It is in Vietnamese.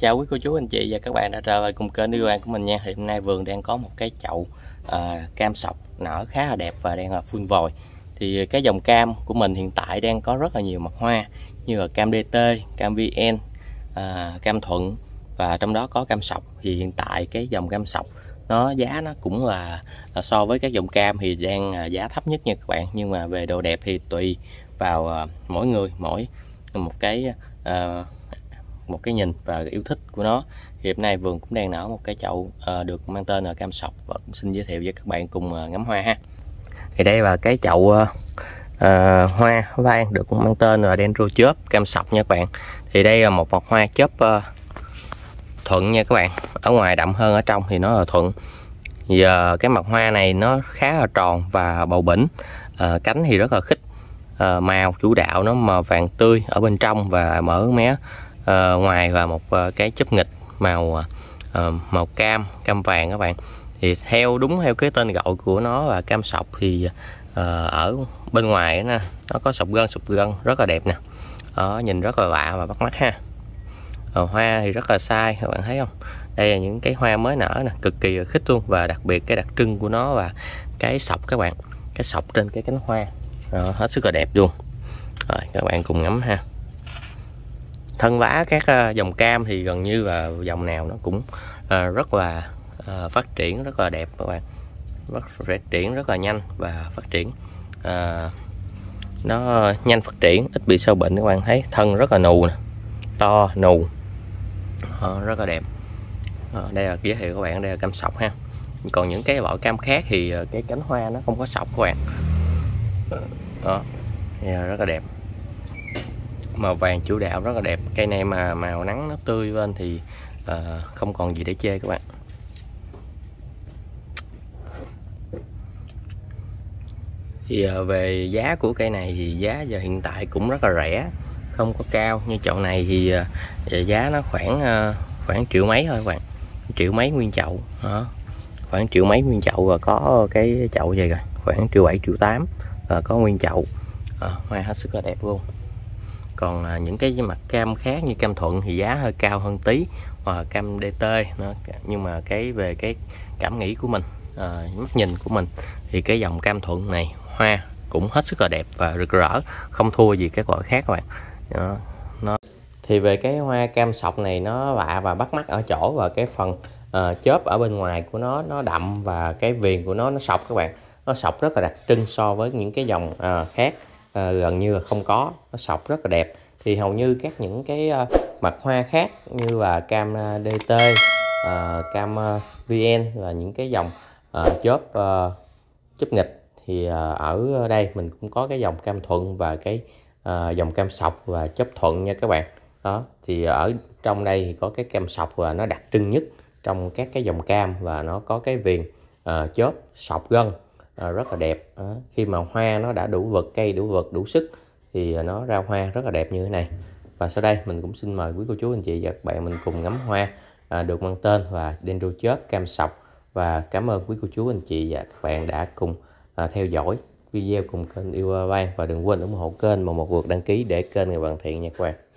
chào quý cô chú anh chị và các bạn đã trở lại cùng kênh yêu an của mình nha. Thì hôm nay vườn đang có một cái chậu à, cam sọc nở khá là đẹp và đang là phun vòi. Thì cái dòng cam của mình hiện tại đang có rất là nhiều mặt hoa như là cam DT, cam VN, à, cam thuận và trong đó có cam sọc. Thì hiện tại cái dòng cam sọc nó giá nó cũng là, là so với các dòng cam thì đang à, giá thấp nhất nha các bạn. Nhưng mà về độ đẹp thì tùy vào à, mỗi người mỗi một cái à, một cái nhìn và yêu thích của nó. Thì nay vườn cũng đang nở một cái chậu uh, được mang tên là cam sọc và cũng xin giới thiệu với các bạn cùng uh, ngắm hoa ha. Thì đây là cái chậu uh, uh, hoa vang được mang tên là dendro chớp cam sọc nha các bạn. Thì đây là một bọc hoa chớp uh, thuận nha các bạn. Ở ngoài đậm hơn ở trong thì nó là thuận. Giờ cái mặt hoa này nó khá là tròn và bầu bỉnh uh, cánh thì rất là khích. Uh, màu chủ đạo nó màu vàng tươi ở bên trong và mở mé. Ờ, ngoài và một uh, cái chấp nghịch màu uh, màu cam cam vàng các bạn thì theo đúng theo cái tên gọi của nó là cam sọc thì uh, ở bên ngoài nó, nó có sọc gân sọc gân rất là đẹp nè. Đó, nhìn rất là lạ và bắt mắt ha. Uh, hoa thì rất là sai các bạn thấy không? Đây là những cái hoa mới nở nè cực kỳ khích luôn và đặc biệt cái đặc trưng của nó là cái sọc các bạn cái sọc trên cái cánh hoa. Đó, hết sức là đẹp luôn. Rồi các bạn cùng ngắm ha thân vá các ờ, dòng cam thì gần như là dòng nào nó cũng ờ, rất là ờ, phát triển, rất là đẹp các bạn rất phát triển rất là nhanh và phát triển nó nhanh phát triển, ít bị sâu bệnh, các bạn thấy. Thân rất là nù nè, to, nù rất là đẹp. Đây là giới thiệu các bạn, đây là cam sọc ha. Còn những cái loại cam khác thì cái cánh hoa nó không có sọc, các bạn. Đó rất là đẹp màu vàng chủ đạo rất là đẹp. Cây này mà màu nắng nó tươi lên thì uh, không còn gì để chê các bạn. Thì uh, về giá của cây này thì giá giờ hiện tại cũng rất là rẻ không có cao. Như chậu này thì uh, giá nó khoảng uh, khoảng triệu mấy thôi các bạn. Triệu mấy nguyên chậu đó. khoảng triệu mấy nguyên chậu và có cái chậu vậy rồi khoảng triệu bảy triệu tám và có nguyên chậu. À, hoa hết sức là đẹp luôn còn à, những cái mặt cam khác như cam thuận thì giá hơi cao hơn tí và cam dt nó nhưng mà cái về cái cảm nghĩ của mình à, mắt nhìn của mình thì cái dòng cam thuận này hoa cũng hết sức là đẹp và rực rỡ không thua gì các loại khác các bạn. Nó, nó thì về cái hoa cam sọc này nó lạ và bắt mắt ở chỗ và cái phần uh, chớp ở bên ngoài của nó nó đậm và cái viền của nó nó sọc các bạn. Nó sọc rất là đặc trưng so với những cái dòng uh, khác à, gần như là không có nó sọc rất là đẹp. Thì hầu như các những cái à, mặt hoa khác như là cam ờ, DT à, cam VN và những cái dòng à, chớp à, chớp nghịch thì à, ở đây mình cũng có cái dòng cam thuận và cái à, dòng cam sọc và chớp thuận nha các bạn. Đó thì ở trong đây thì có cái cam sọc và nó đặc trưng nhất trong các cái dòng cam và nó có cái viền uh, chớp sọc gân à, rất là đẹp. À, khi mà hoa nó đã đủ vật cây đủ vật đủ sức thì nó ra hoa rất là đẹp như thế này. Và sau đây mình cũng xin mời quý cô chú anh chị và các bạn mình cùng ngắm hoa à, được mang tên là dendrochớp cam sọc. Và cảm ơn quý cô chú anh chị và các bạn đã cùng à, theo dõi video cùng kênh yêu Ban và đừng quên ủng hộ kênh bằng một lượt đăng ký để kênh ngày hoàn thiện nha các bạn.